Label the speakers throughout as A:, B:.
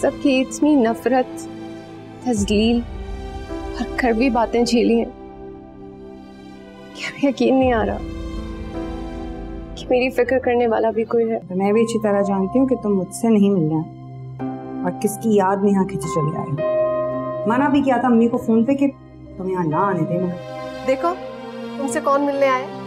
A: सब की इतनी नफरत तजलील और कड़वी बातें झेली हैं कि यकीन नहीं आ रहा कि मेरी फ़िक्र करने वाला भी कोई है।
B: तो मैं भी अच्छी तरह जानती हूँ कि तुम मुझसे नहीं मिलना और किसकी याद में यहाँ खींचे चले आए हो। मना भी किया था अम्मी को फ़ोन पे कि तुम यहाँ ना आने दे मगर
A: देखो तुमसे कौन मिलने आया?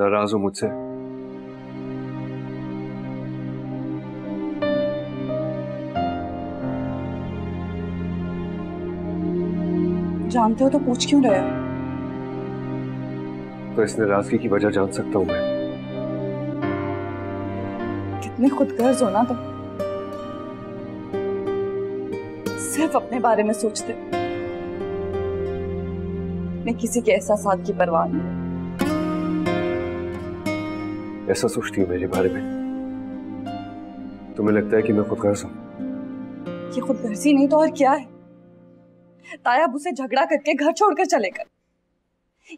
C: नाराज़ हो मुझसे
B: जानते हो तो पूछ क्यों रहे हो?
C: तो इस नाराज़गी की वजह जान सकता हूँ मैं।
B: कितने खुदगर्ज हो ना तुम। सिर्फ़ अपने बारे में सोचते। मैं किसी के एहसास की परवाह नहीं।
C: ऐसा सोचती हूँ मेरे बारे में। तुम्हें लगता है कि मैं खुद हूँ?
B: ये खुदगर्जी नहीं तो और क्या है? तायाब उसे झगड़ा करके घर छोड़कर चले गए।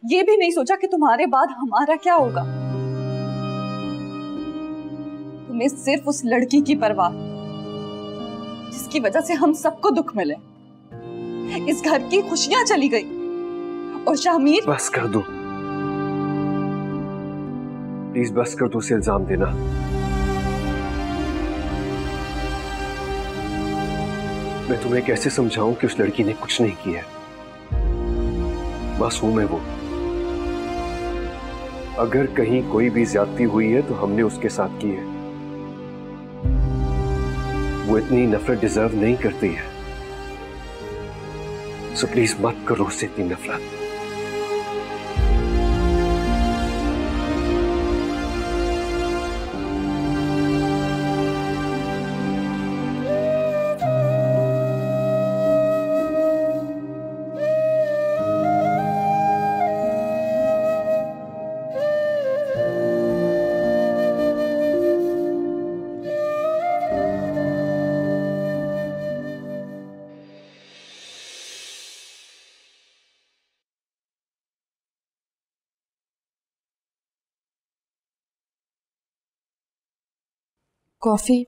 B: ये भी नहीं सोचा कि तुम्हारे बाद हमारा क्या होगा। तुम्हें सिर्फ़ उस लड़की की परवाह जिसकी वजह से हम सबको दुख मिले। इस घर की खुशियाँ चली गई और शामीर
C: बस कर दो। प्लीज़ बस कर दो उसे इल्ज़ाम देना। मैं तुम्हें कैसे समझाऊं कि उस लड़की ने कुछ नहीं किया? मासूम है वो। अगर कहीं कोई भी ज्यादती हुई है तो हमने उसके साथ की है। वो इतनी नफरत डिजर्व नहीं करती है। सो प्लीज़ मत करो उससे इतनी नफरत।
B: कॉफ़ी।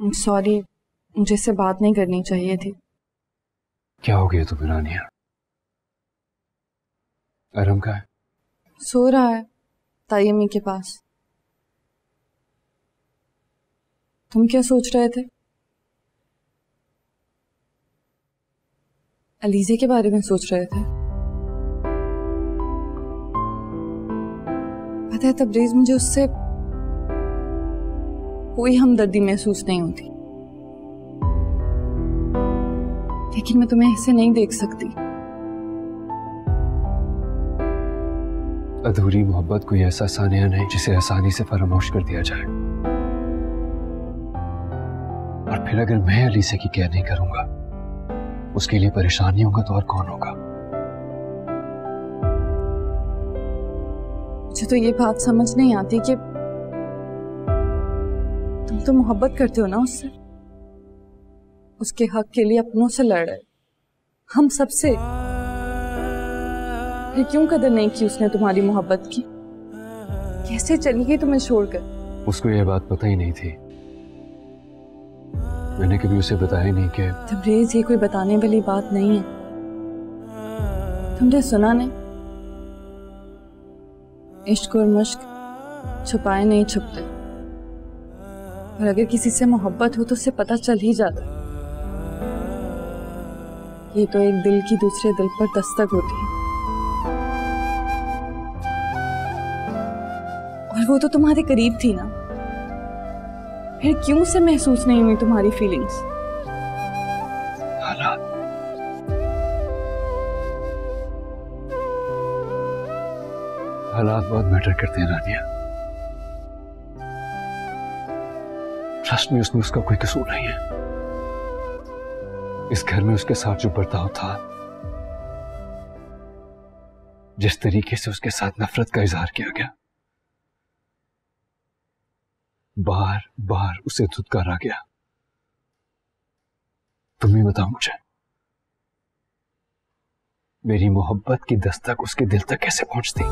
B: सॉरी मुझे इससे बात नहीं करनी चाहिए थी।
C: क्या हो गया तुम्हें रानिया? अरम का है?
B: सो रहा है तायमी के पास। तुम क्या सोच रहे थे? अलीजे के बारे में सोच रहे थे। पता है तबरेज मुझे उससे कोई हमदर्दी महसूस नहीं होती। लेकिन मैं तुम्हें ऐसे नहीं देख सकती।
C: अधूरी मोहब्बत कोई ऐसा सानिया नहीं जिसे आसानी से फरामोश कर दिया जाए। और फिर अगर मैं अली से की केयर नहीं करूँगा, उसके लिए परेशानी होगा तो और कौन होगा?
B: मुझे तो ये बात समझ नहीं आती कि तुम तो मोहब्बत करते हो ना उससे। उसके हक के लिए अपनों से लड़ रहे। हम सबसे फिर क्यों कदर नहीं की उसने तुम्हारी मोहब्बत की? कैसे चली गई तुम्हें छोड़कर?
C: उसको यह बात पता ही नहीं थी। मैंने कभी उसे बताया नहीं कि
B: तबरेज ये कोई बताने वाली बात नहीं है। तुमने सुना नहीं? इश्क और मुश्क छुपाए नहीं छुपते। और अगर किसी से मोहब्बत हो तो उसे पता चल ही जाता। ये तो एक दिल की दूसरे दिल पर दस्तक होती है। और वो तो तुम्हारे करीब थी ना। फिर क्यों से महसूस नहीं हुई तुम्हारी फीलिंग्स
C: बहुत मैटर करते हैं, रानिया।
D: ट्रस्ट में उसमें उसका कोई कसूर नहीं है। इस घर में उसके साथ जो बर्ताव था, जिस तरीके से उसके साथ नफरत का इजहार किया गया, बार बार उसे धुतकारा गया। तुम ही बताओ मुझे, मेरी मोहब्बत की दस्तक उसके दिल तक कैसे पहुँचती?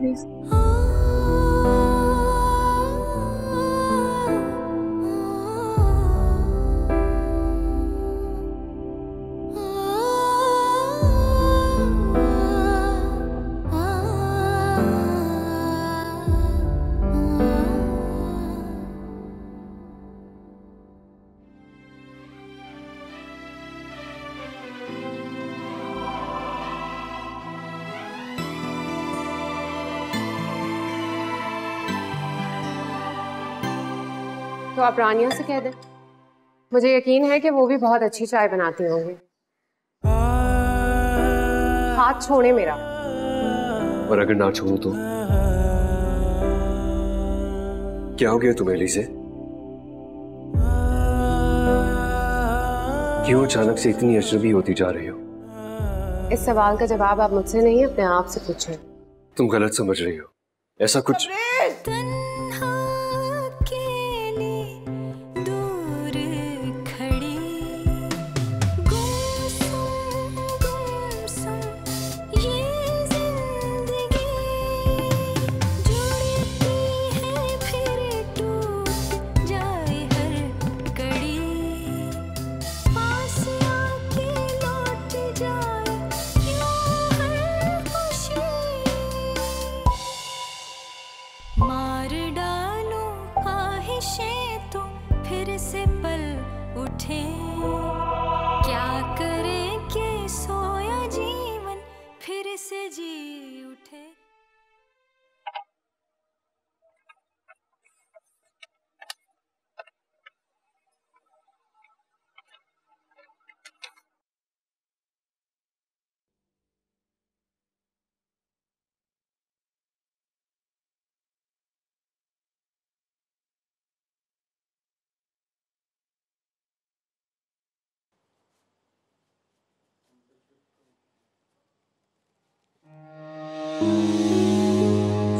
A: मुझे तो आप रानिया से कह दें। मुझे यकीन है कि वो भी बहुत अच्छी चाय बनाती होंगी। हाथ छोड़े मेरा।
D: और अगर ना छोड़ू तो? क्या हो गया तुम्हें से क्यों अचानक से इतनी अजनबी होती जा रही हो?
A: इस सवाल का जवाब आप मुझसे नहीं अपने आप से पूछें।
D: तुम गलत समझ रही हो। ऐसा कुछ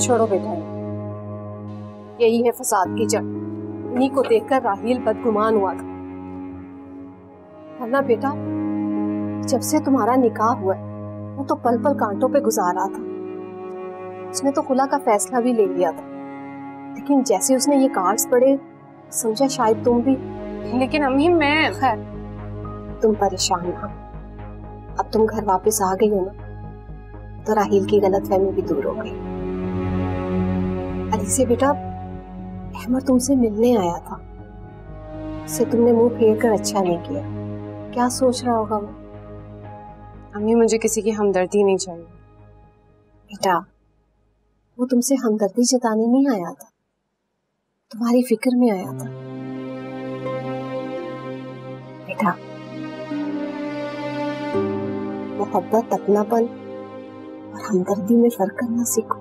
A: छोड़ो बेटा, यही है फसाद की जड़। इन्हीं को देखकर राहील बदगुमान हुआ था। वरना बेटा, जब से तुम्हारा निकाह हुआ वो तो पल पल कांटों पे गुजार रहा था। उसने तो खुला का फैसला भी ले लिया था। लेकिन जैसे उसने ये कार्ड्स पढ़े, समझा शायद तुम भी।
E: लेकिन अम्मी, मैं,
A: खैर, तुम परेशान ना अब तुम घर वापस आ गई हो ना? तो राहील की गलत फहमी भी दूर हो गई। अली से बेटा अहमद तुमसे मिलने आया था। से तुमने मुँह फेर कर अच्छा नहीं किया। क्या सोच रहा होगा वो?
E: अम्मी मुझे किसी की हमदर्दी नहीं चाहिए।
A: बेटा वो तुमसे हमदर्दी जताने नहीं आया था। तुम्हारी फ़िक्र में आया था। बेटा मोहब्बत अपनापन हमदर्दी में फ़र्क करना सीखो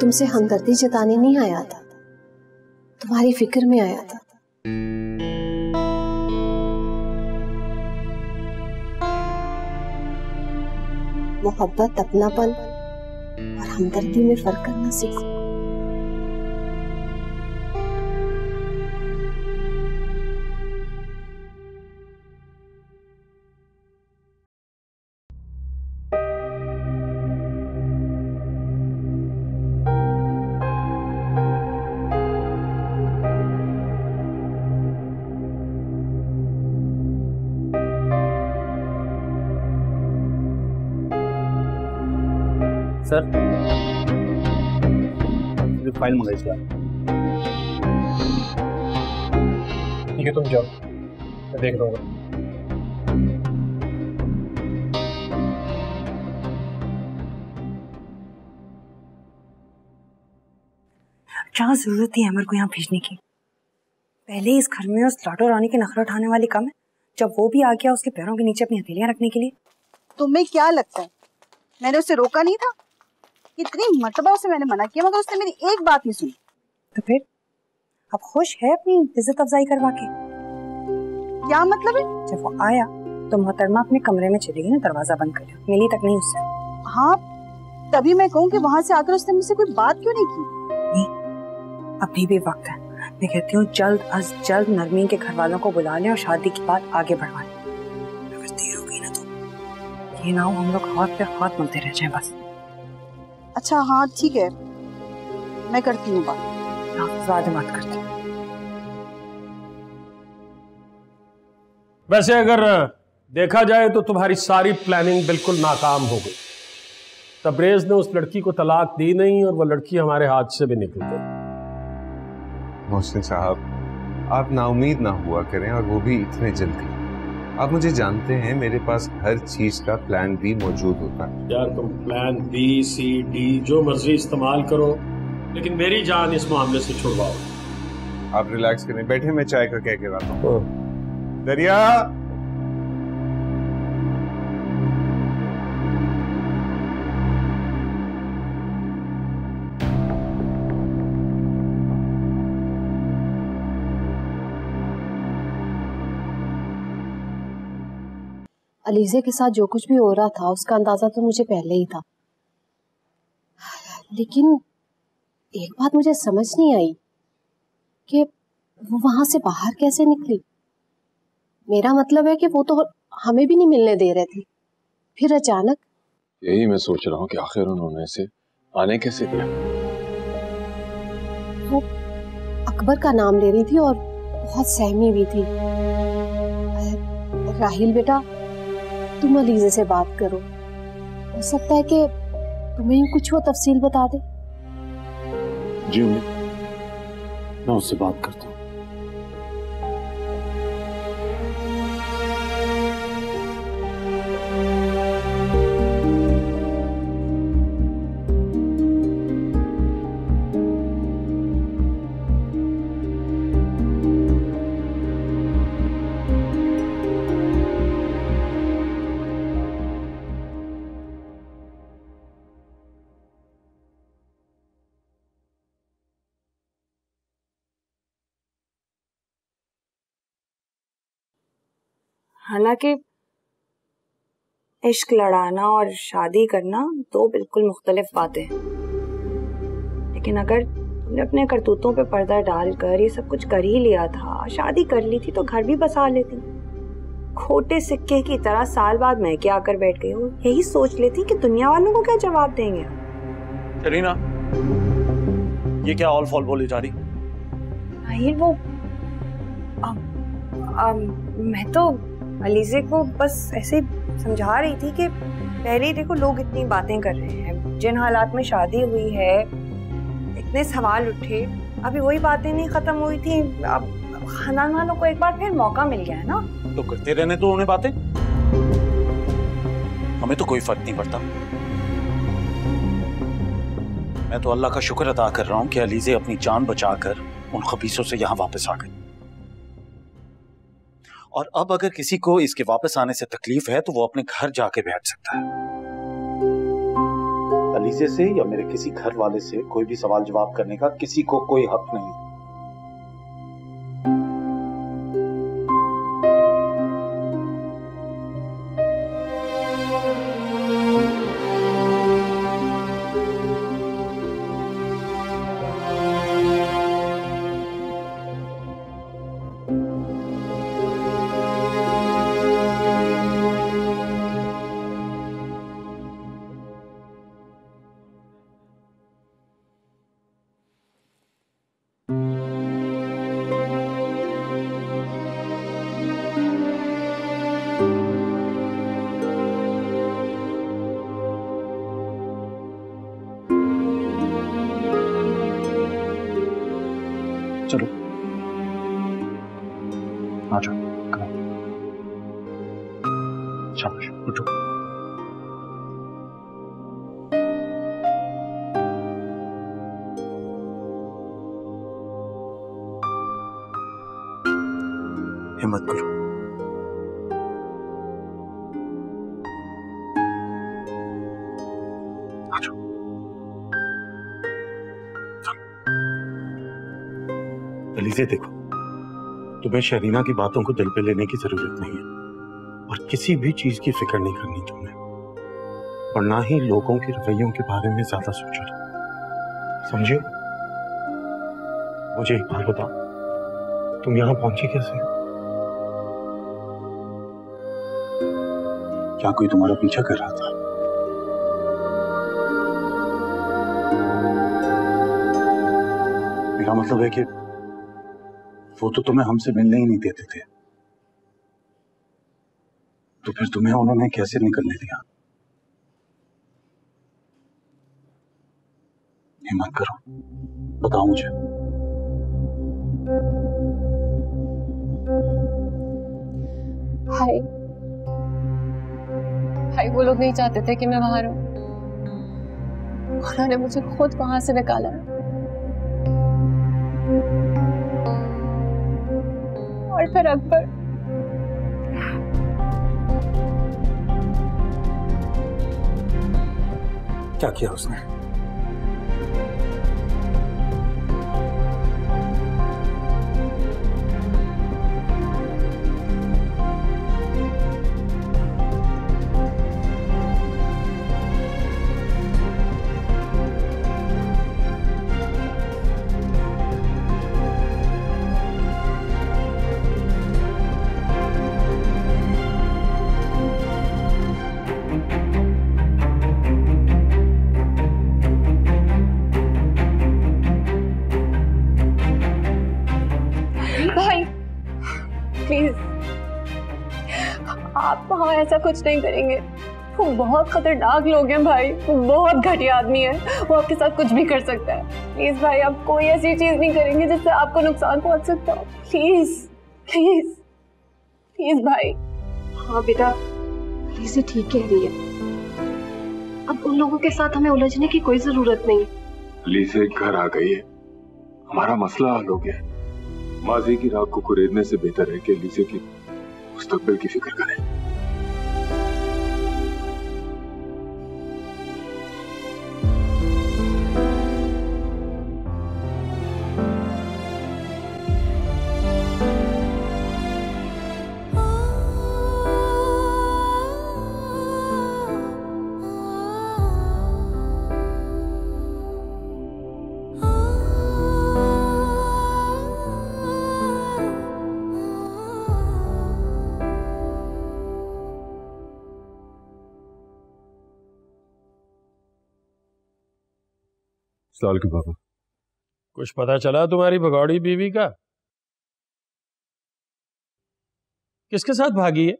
A: तुमसे हमदर्दी जताने नहीं आया था। तुम्हारी फ़िक्र में आया था। मोहब्बत, अपनापन और हमदर्दी में फ़र्क करना सीखो।
F: सर। ये फ़ाइल मंगाई सर ठीक है तुम जाओ। मैं देख लूँगा।
G: क्या ज़रूरत थी अमर को यहाँ भेजने की। पहले ही इस घर में उस लाटो रानी के नखरे उठाने वाली कम है जब वो भी आ गया उसके पैरों के नीचे अपनी हथेलियाँ रखने के लिए।
B: तुम्हें क्या लगता है? मैंने उसे रोका नहीं था? कितनी मरतबा उसे मैंने मना किया मगर उसने मेरी एक बात नहीं सुनी।
G: तो फिर? अब खुश है अपनी इज़्ज़त अफजाई करवा के?
B: क्या मतलब है?
G: जब वो आया तो मोहतरमा अपने कमरे में चली गई ना दरवाज़ा बंद कर दिया मिली तक नहीं उससे।
B: हाँ तभी मैं कहूँ कि वहाँ से आकर उसने मुझसे कोई बात क्यों नहीं की?
G: नहीं अभी भी वक्त है। मैं कहती हूँ जल्द अज जल्द नरमीन के घर वालों को बुला लें और शादी की बात आगे बढ़वा लें। अगर देर हो गई ना तो। ये ना हो हम लोग हाथ पे हाथ मलते रह जाएँ बस।
B: अच्छा हाँ ठीक है। मैं करती हूँ बात।
G: हाफिज वादे मत करते
H: वैसे अगर देखा जाए तो तुम्हारी सारी प्लानिंग बिल्कुल नाकाम हो गई। तबरेज ने उस लड़की को तलाक दी नहीं और वो लड़की हमारे हाथ से भी निकल गई।
I: मोहसिन साहब आप नाउमीद ना हुआ करें और वो भी इतने जल्दी। आप मुझे जानते हैं मेरे पास हर चीज़ का प्लान भी मौजूद होता है।
H: यार तुम प्लान बी सी डी जो मर्ज़ी इस्तेमाल करो लेकिन मेरी जान इस मामले से छुड़वाओ।
I: आप रिलैक्स करें बैठे मैं चाय का कह के रहा हूँ। दरिया!
A: अलीजे के साथ जो कुछ भी हो रहा था उसका अंदाज़ा तो मुझे पहले ही था। लेकिन एक बात मुझे समझ नहीं आई कि वो वहाँ से बाहर कैसे निकली। मेरा मतलब है कि वो तो हमें भी नहीं मिलने दे रहे थे। फिर अचानक
C: यही मैं सोच रहा हूँ कि आखिर उन्होंने इसे आने कैसे दिया?
A: वो अकबर का नाम ले रही थी और बहुत सहमी भी थी। राहिल बेटा तुम अलीजे से बात करो। हो सकता है कि तुम्हें कुछ वो तफसील बता दे।
F: जी मैं उससे बात करता हूँ।
G: हालाँकि इश्क लड़ाना और शादी करना दो बिल्कुल मुख्तलिफ़ बातें हैं। लेकिन अगर तुमने अपने करतूतों पे पर्दा डालकर ये सब कुछ कर ही लिया था शादी कर ली थी तो घर भी बसा लेती। खोटे सिक्के की तरह साल बाद मैं क्या आकर बैठ गई हूँ? यही सोच लेती कि दुनिया वालों को क्या जवाब देंगे।
F: करीना ये क्या ऑल फॉल बोली जा रही?
G: नहीं वो अम, अम, मैं तो अलीजे को बस ऐसे समझा रही थी कि पहले ही देखो, लोग इतनी बातें कर रहे हैं। जिन हालात में शादी हुई है, इतने सवाल उठे, अभी वही बातें नहीं खत्म हुई थी। अब खानदान वालों को एक बार फिर मौका मिल गया है ना?
F: तो करते रहने तो उन्हें बातें। हमें तो कोई फ़र्क नहीं पड़ता। मैं तो अल्लाह का शुक्र अदा कर रहा हूँ कि अलीजे अपनी जान बचाकर उन खबीसों से यहाँ वापस आ गई। और अब अगर किसी को इसके वापस आने से तकलीफ़ है तो वो अपने घर जाके बैठ सकता है। अलीजे से या मेरे किसी घर वाले से कोई भी सवाल जवाब करने का किसी को कोई हक नहीं। चलो तुम्हें शरीना की बातों को दिल पे लेने की ज़रूरत नहीं है। और किसी भी चीज़ की फ़िक्र नहीं करनी तुमने। और ना ही लोगों के रवैयों के बारे में ज़्यादा सोचो समझे? मुझे एक बार बताओ। तुम यहाँ पहुँची कैसे? क्या कोई तुम्हारा पीछा कर रहा था? मेरा मतलब है कि वो तो तुम्हें हमसे मिलने ही नहीं देते थे। तो फिर तुम्हें उन्होंने कैसे निकलने दिया? हिम्मत करो। बताओ मुझे।
J: भाई भाई वो लोग नहीं चाहते थे कि मैं वहाँ रहूँ उन्होंने मुझे खुद वहाँ से निकाला। फिर अकबर।
F: क्या किया उसने?
J: कुछ नहीं करेंगे। वो बहुत खतरनाक लोग हैं भाई। वो बहुत घटिया आदमी है। वो आपके साथ कुछ भी कर सकता है। प्लीज़ भाई आप कोई ऐसी चीज़ नहीं करेंगे जिससे आपको नुकसान पहुँच सकता हो। प्लीज़ प्लीज़ प्लीज़ भाई।
A: हाँ बेटा लीजी ठीक कह रही है। अब उन लोगों के साथ हमें उलझने की कोई ज़रूरत नहीं।
K: लीसे घर आ गई है। हमारा मसला हल हो गया है। माजी की राख को कुरेदने से बेहतर है कि लीसे की मुस्तकबिल की फ़िक्र करें।
C: सलाल के बाबा
H: कुछ पता चला तुम्हारी भगौड़ी बीवी का? किसके साथ भागी है?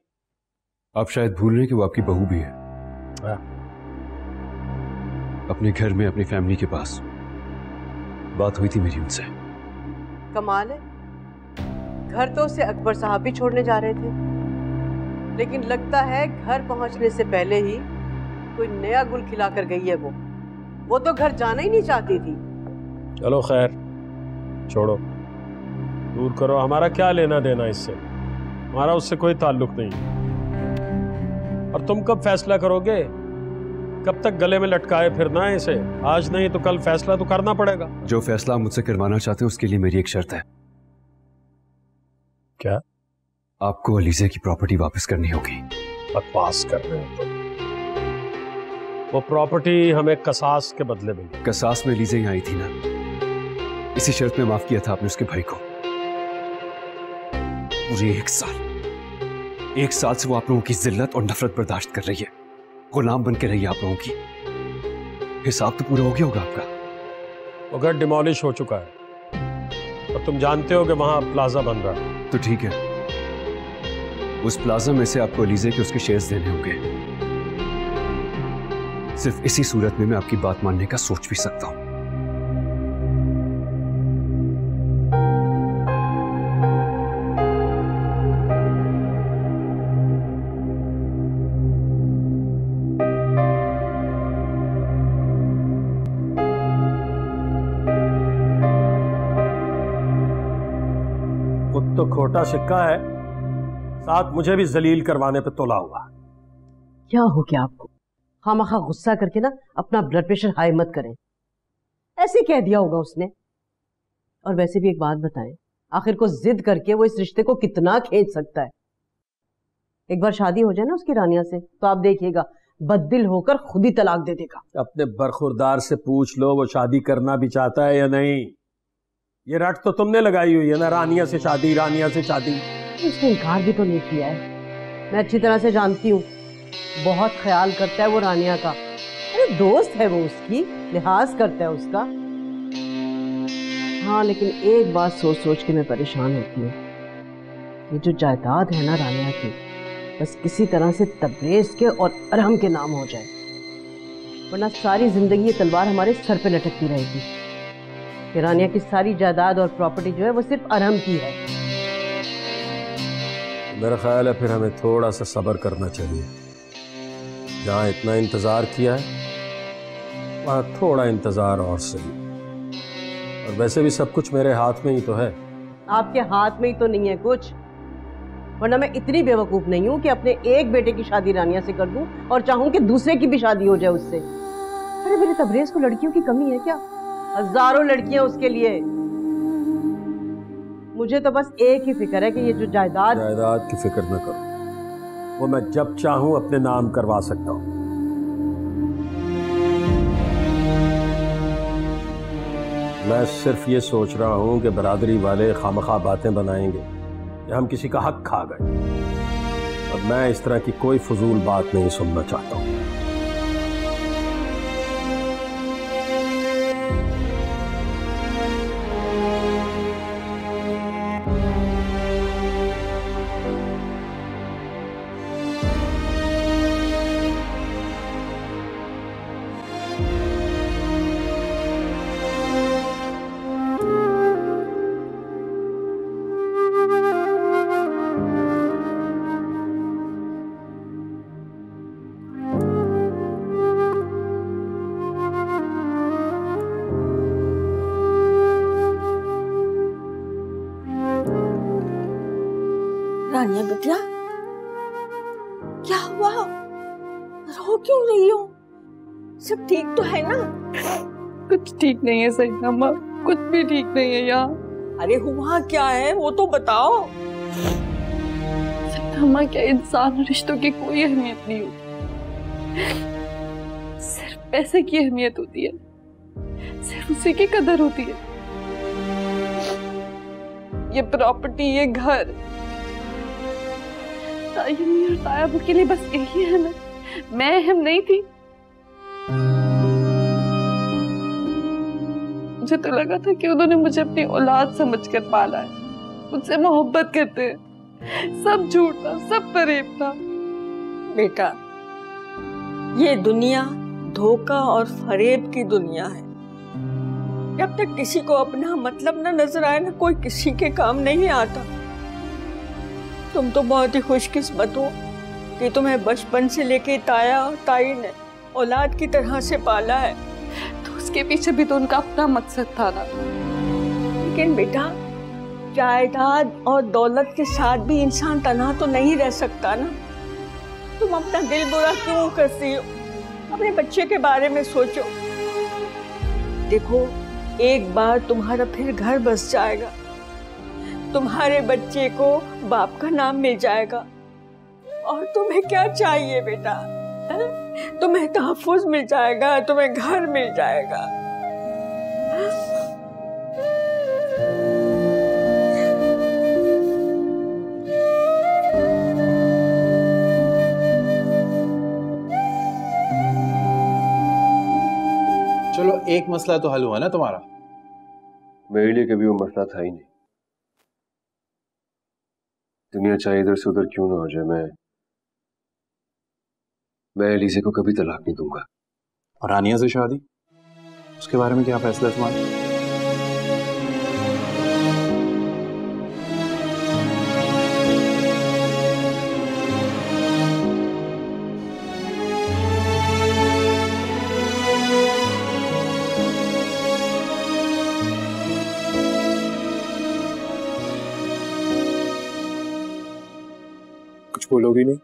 C: आप शायद भूल रहे हैं कि वो आपकी बहू भी है।
H: हाँ।
C: अपने घर में अपनी फैमिली के पास। बात हुई थी मेरी उनसे।
L: कमाल है। घर तो उसे अकबर साहब भी छोड़ने जा रहे थे। लेकिन लगता है घर पहुँचने से पहले ही कोई नया गुल खिलाकर गई है वो। वो तो घर जाना ही नहीं चाहती थी।
H: चलो खैर छोड़ो। दूर करो हमारा क्या लेना देना इससे? हमारा उससे कोई ताल्लुक नहीं। और तुम कब फैसला करोगे? कब तक गले में लटकाए फिरना है इसे? आज नहीं तो कल फैसला तो करना पड़ेगा।
C: जो फैसला आप मुझसे करवाना चाहते हैं उसके लिए मेरी एक शर्त है।
H: क्या?
C: आपको अलीजे की प्रॉपर्टी वापस करनी होगी।
H: बकवास कर रहे हो तुम वो प्रॉपर्टी हमें कसास के बदले में
C: कसास में यहाँ आई थी ना। इसी शर्त में माफ़ किया था आपने उसके भाई को। पूरे एक साल एक साल से वो आप लोगों की जिल्लत और नफरत बर्दाश्त कर रही है। गुलाम बन के रही है आप लोगों की। हिसाब तो पूरा हो गया होगा आपका।
H: वो घर डिमोलिश हो चुका है। और तुम जानते हो कि वहाँ प्लाजा बन रहा है।
C: तो ठीक है। उस प्लाजा में से आपको अलीजे के उसके शेयर्स देने होंगे। सिर्फ़ इसी सूरत में मैं आपकी बात मानने का सोच भी सकता हूँ।
H: तो खोटा सिक्का है। साथ मुझे भी जलील करवाने पे तोला हुआ।
L: क्या हो गया आपको? खामखा गुस्सा करके ना अपना ब्लड प्रेशर हाई मत करें। ऐसे कह दिया होगा उसने। और वैसे भी एक बात बताएँ आखिर को जिद करके वो इस रिश्ते को कितना खींच सकता है। एक बार शादी हो जाए ना उसकी रानिया से तो आप देखिएगा बददिल होकर खुद ही तलाक दे देगा।
H: अपने बरखुरदार से पूछ लो वो शादी करना भी चाहता है या नहीं। ये रट तो तुमने लगाई हुई है ना रानिया से शादी रानिया से शादी।
L: उसने इनकार भी तो नहीं किया है। मैं अच्छी तरह से जानती हूँ। बहुत ख्याल करता है वो रानिया का। अरे दोस्त है वो उसकी, लिहाज करता है उसका। हाँ लेकिन एक बात सोच सोच के मैं परेशान होती हूँ। ये जो जायदाद है ना रानिया की, बस किसी तरह से तबरेज के और अरहम के नाम हो जाए। वरना सारी ज़िंदगी ये तलवार हमारे सर पे लटकती रहेगी। कि रानिया की सारी जायदाद और प्रॉपर्टी जो है वो सिर्फ़ अरहम की है।
H: मेरा ख्याल है फिर हमें थोड़ा सा सब्र करना चाहिए। जहाँ इतना इंतज़ार किया है वहाँ थोड़ा इंतज़ार और सही। और वैसे भी सब कुछ मेरे हाथ में ही तो है।
L: आपके हाथ में ही तो नहीं है कुछ। वरना मैं इतनी बेवकूफ़ नहीं हूँ कि अपने एक बेटे की शादी रानिया से कर दूँ और चाहूँ कि दूसरे की भी शादी हो जाए उससे। अरे मेरे तबरेज को लड़कियों की कमी है क्या? हज़ारों लड़कियाँ उसके लिए। मुझे तो बस एक ही फ़िक्र है कि ये जो जायदाद
H: जायदाद की फ़िक्र न करो। वो मैं जब चाहूँ अपने नाम करवा सकता हूँ। मैं सिर्फ़ ये सोच रहा हूँ कि बरादरी वाले खामखा बातें बनाएँगे या हम किसी का हक खा गए। और मैं इस तरह की कोई फजूल बात नहीं सुनना चाहता हूँ।
M: रानिया बिटिया। क्या हुआ? रो क्यों रही हो? सब ठीक तो है ना?
N: कुछ ठीक नहीं है सही अम्मा कुछ भी ठीक नहीं है यहाँ
M: अरे हुआ क्या है? वो तो बताओ।
N: अम्मा क्या इंसान रिश्तों की कोई अहमियत नहीं होती? सिर्फ़ पैसे की अहमियत होती है। सिर्फ़ उसी की कदर होती है। ये प्रॉपर्टी ये घर तायमी और तायाबू के लिए बस यही है मैं मैं अहम नहीं थी। मुझे तो लगा था कि उन्होंने मुझे अपनी औलाद समझकर पाला है। मुझसे मोहब्बत करते हैं। सब झूठ था, सब फरेब था।
M: बेटा ये दुनिया धोखा और फरेब की दुनिया है। जब तक किसी को अपना मतलब ना नज़र आए, ना कोई किसी के काम नहीं आता। तुम तो बहुत ही खुशकिस्मत हो कि तुम्हें बचपन से लेके ताया और ताई ने औलाद की तरह से पाला है।
N: तो उसके पीछे भी तो उनका अपना मकसद था ना।
M: लेकिन बेटा जायदाद और दौलत के साथ भी इंसान तनहा तो नहीं रह सकता ना। तुम अपना दिल बुरा क्यों करती हो? अपने बच्चे के बारे में सोचो। देखो एक बार तुम्हारा फिर घर बस जाएगा। तुम्हारे बच्चे को बाप का नाम मिल जाएगा। और तुम्हें क्या चाहिए बेटा है? तुम्हें तहफुज मिल जाएगा तुम्हें घर मिल जाएगा।
O: चलो एक मसला तो हल हुआ ना तुम्हारा।
C: मेरे लिए कभी वो मसला था ही नहीं। दुनिया चाहे इधर से उधर क्यों ना हो जाए, मैं मैं एलिसे को कभी तलाक नहीं दूँगा।
O: और रानिया से शादी? उसके बारे में क्या फैसला तुम्हारा?
P: बोलोगी नहीं।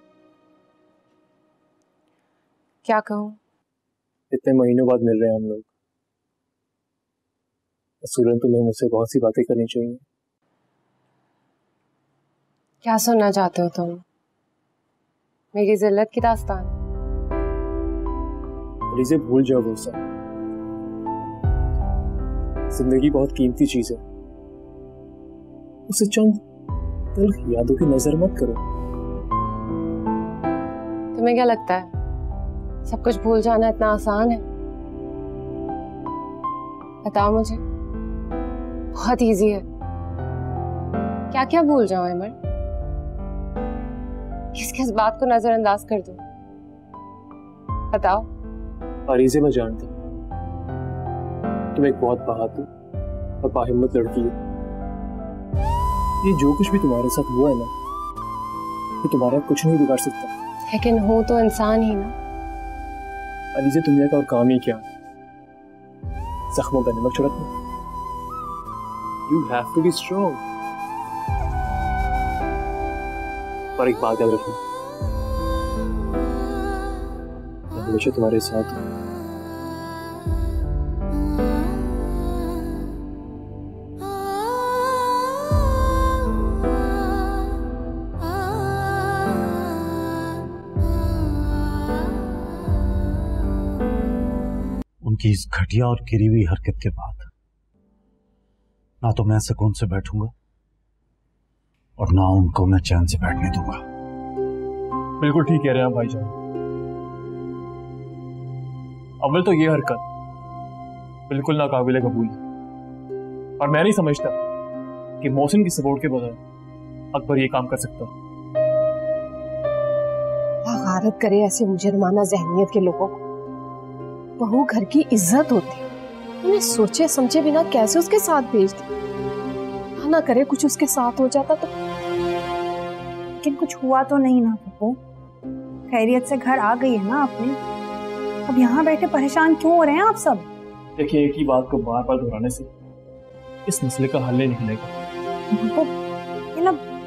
A: क्या कहूँ?
P: इतने महीनों बाद मिल रहे हैं हम लोग। सूरन तुम्हें मुझसे बहुत सी बातें करनी चाहिए।
A: क्या सुनना चाहते हो तुम? मेरी जिल्लत की दास्तान।
P: अलीजे भूल जाओ वो सब। ज़िंदगी बहुत कीमती चीज़ है। उसे चंद तल्ख यादों की नज़र मत करो।
A: तुम्हें क्या लगता है? सब कुछ भूल जाना इतना आसान है? बताओ मुझे। बहुत इजी है। क्या क्या भूल जाओ अमर किस किस बात को नजरअंदाज कर दूँ? बताओ।
P: अरीजे मैं जानता हूँ। तुम एक बहुत बहादुर और बाहिम्मत लड़की हो। ये जो कुछ भी तुम्हारे साथ हुआ है ना, ये तुम्हारा कुछ नहीं बिगाड़ सकता।
A: लेकिन हो तो इंसान ही ना।
P: अलीजे दुनिया का और काम ही क्या। जख्मों का नमक छिड़कना you have to be strong पर एक बात याद रखना। हमेशा तुम्हारे साथ हूँ।
F: घटिया और गिरी हुई हरकत के बाद ना तो मैं सुकून से बैठूँगा और ना उनको मैं चैन से बैठने दूँगा।
P: बिल्कुल ठीक कह रहे हैं आप भाईजान अव्वल तो ये हरकत बिल्कुल नाकाबिल कबूल है। और मैं नहीं समझता कि मोहसिन की सपोर्ट के बगैर अकबर ये काम कर सकता।
A: गारत करे ऐसे मुजरमाना जहनीत के लोगों को? बहू घर की इज़्ज़त होती। उन्हें सोचे समझे बिना कैसे उसके साथ भेज दी? ना करे कुछ उसके साथ हो जाता तो।
Q: लेकिन कुछ हुआ तो नहीं ना पप्पू। खैरियत से घर आ गई है ना आपने? अब यहाँ बैठे परेशान क्यों हो रहे हैं आप सब?
P: देखिए एक ही बात को बार बार दोहराने से इस मसले का हल नहीं निकलेगा।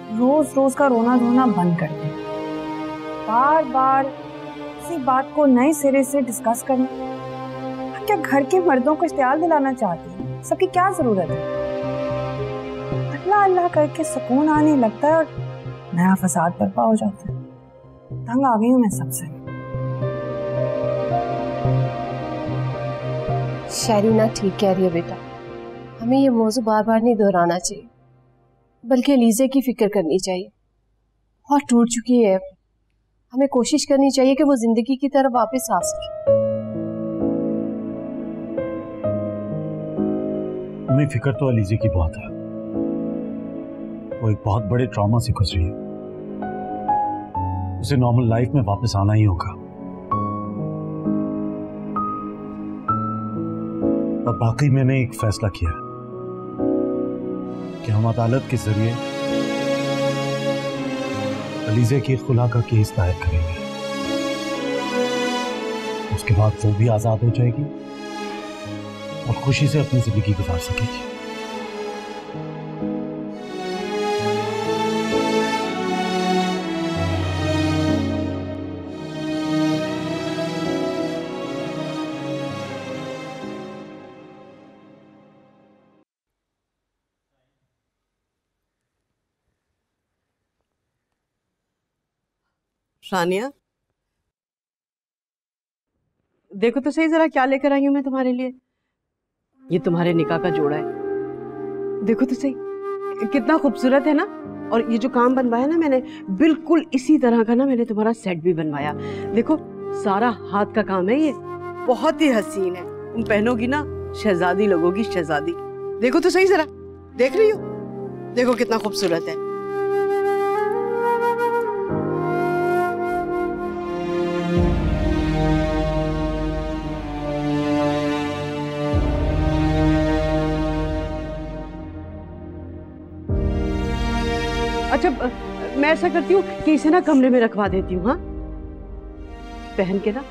Q: रोज रोज का रोना धोना बंद कर दे। बार बार इसी बात को नए सिरे से डिस्कस करना। क्या घर के मर्दों को इश्तियाल दिलाना चाहती है? सबकी क्या ज़रूरत है? अल्लाह अल्लाह करके सुकून आने लगता है और नया फसाद बर्पा हो जाता है। तंग आ गई हूँ मैं सबसे।
A: शरीना ठीक कह रही है बेटा। हमें ये मौजू बार बार नहीं दोहराना चाहिए, बल्कि लीजे की फ़िक्र करनी चाहिए। और टूट चुकी है हमें कोशिश करनी चाहिए कि वो ज़िंदगी की तरफ़ वापस आ सके।
F: हमें फ़िक्र तो अलीजे की बहुत है। वो एक बहुत बड़े ट्रॉमा से गुजरी है। उसे नॉर्मल लाइफ में वापस आना ही होगा। और बाकी मैंने एक फैसला किया कि हम अदालत के ज़रिए अलीजे की खुला का केस दायर करेंगे। उसके बाद वो भी आज़ाद हो जाएगी। और खुशी से अपनी ज़िंदगी गुजार सकेगी
L: शानिया देखो तो सही, जरा क्या लेकर आई हूँ मैं तुम्हारे लिए? ये तुम्हारे निकाह का जोड़ा है। देखो तो सही, कितना खूबसूरत है ना? और ये जो काम बनवाया ना मैंने, बिल्कुल इसी तरह का ना मैंने तुम्हारा सेट भी बनवाया। देखो, सारा हाथ का काम है ये। बहुत ही हसीन है। तुम पहनोगी ना, शहजादी लगोगी शहजादी। देखो तो सही जरा, देख रही हो? देखो कितना खूबसूरत है। मैं ऐसा करती हूँ कि इसे ना कमरे में रखवा देती हूँ हाँ? पहन के ना,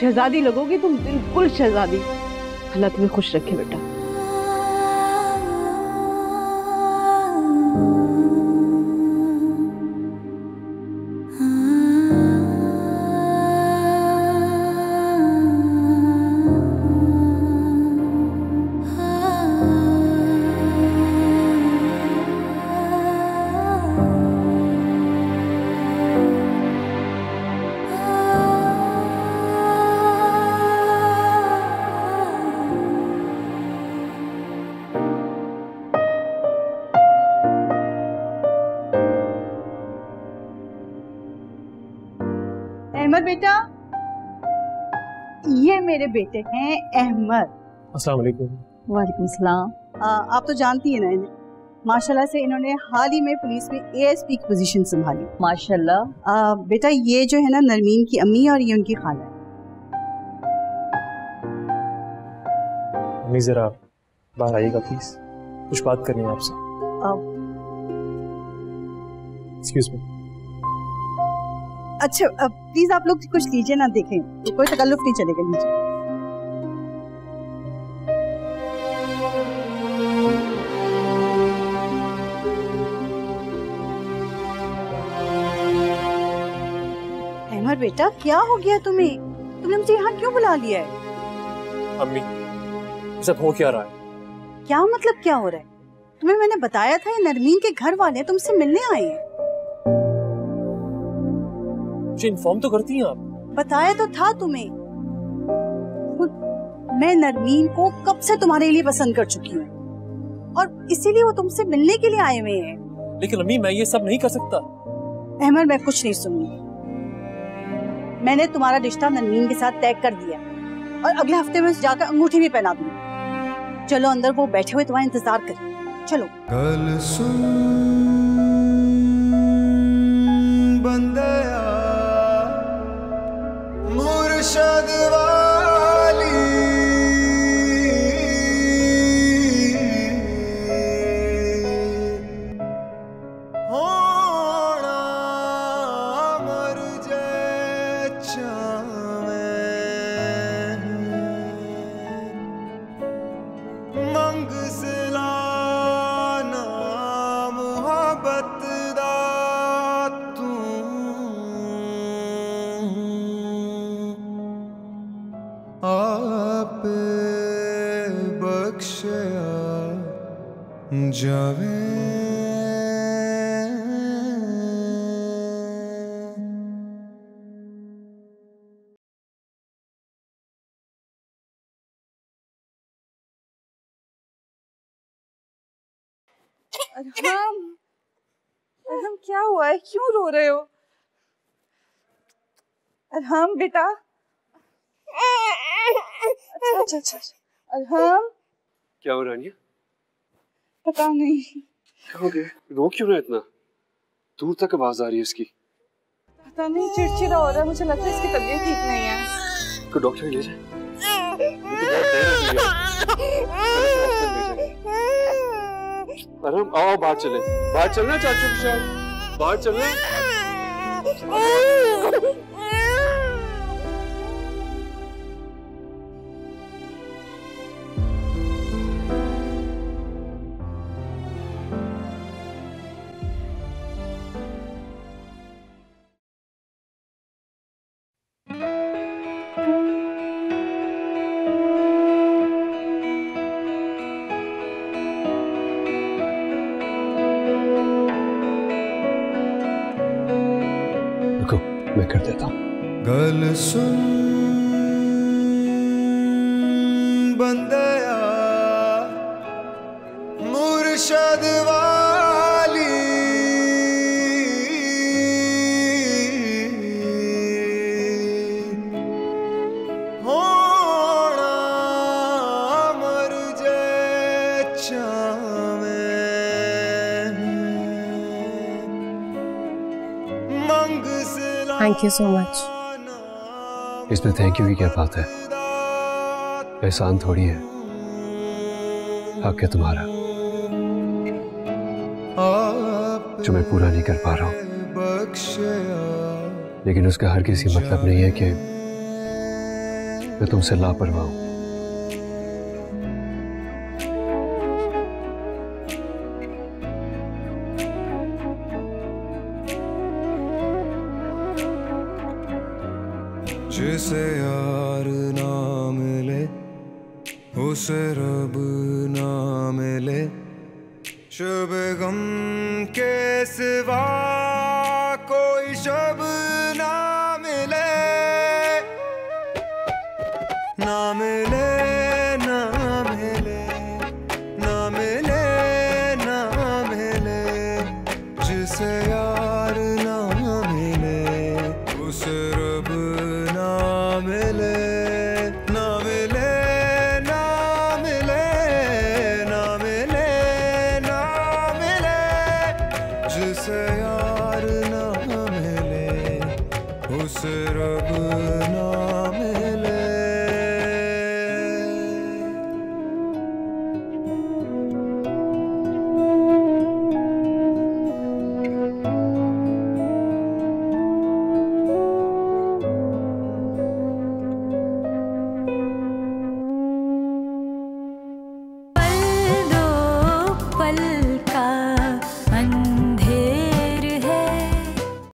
L: शहजादी लगोगी तुम, बिल्कुल शहजादी। हालत में खुश रखे बेटा।
R: बेटा? ये मेरे बेटे हैं अहमद।
P: अस्सलाम वालेकुम।
R: वालेकुम सलाम। आप तो जानती हैं ना इन्हें। माशाल्लाह से इन्होंने हाल ही में पुलिस में एएसपी की पोजीशन संभाली। माशाल्लाह। बेटा ये जो है ना नरमीन की अम्मी और ये उनकी खाला। है
P: जरा बाहर आइएगा प्लीज़ कुछ बात करनी है आपसे। एक्सक्यूज मी
R: अच्छा अब प्लीज़ आप लोग कुछ लीजिए ना देखें। कोई तकल्लुफ नहीं चलेगा लीजिए बेटा क्या हो गया तुम्हें? तुमने मुझे यहाँ क्यों बुला लिया है?
P: अम्मी सब हो क्या रहा है?
R: क्या मतलब क्या हो रहा है? तुम्हें मैंने बताया था ये नरमीन के घर वाले तुमसे मिलने आए हैं।
P: मुझे इन्फॉर्म तो करती हैं आप।
R: बताया तो था तुम्हें। मैं नरमीन को कब से तुम्हारे लिए पसंद कर चुकी हूँ। और इसीलिए वो तुमसे मिलने के लिए आए हुए हैं।
P: लेकिन अम्मी मैं ये सब नहीं कर सकता।
R: अहमद मैं कुछ नहीं सुनूँगी। मैंने तुम्हारा रिश्ता नरमीन के साथ तय कर दिया। और अगले हफ़्ते में जाकर अंगूठी भी पहना दूँगी। चलो अंदर वो बैठे हुए तुम्हारा इंतज़ार करें। चलो।
S: कल सुन बंदया मुर्शद
B: अरहम अरहम क्या हुआ है? क्यों रो रहे हो? अरहम बेटा। अच्छा अच्छा अच्छा अच्छा। अरहम
K: क्या हो रानिया
B: पता नहीं।
K: क्या हो गया रो क्यों रहा इतना? दूर तक आवाज़ आ रही है इसकी।
B: पता नहीं चिड़चिड़ा हो रहा है। मुझे लगता है इसकी तबीयत ठीक नहीं है।
K: को डॉक्टर ले जाए अरहम आओ बाहर चले। बाहर चलना चाचू के साथ? बाहर चलना?
C: मैं कर देता हूँ।
S: गल सुन बंदया
A: थैंक यू सो मच
C: इसमें थैंक यू की क्या बात है? एहसान थोड़ी है। हक है तुम्हारा। जो मैं पूरा नहीं कर पा रहा हूँ। लेकिन उसका हर किसी मतलब नहीं है कि मैं तुमसे लापरवाह हूँ।
S: उसे रब ना मिले शुभ गम के सिवा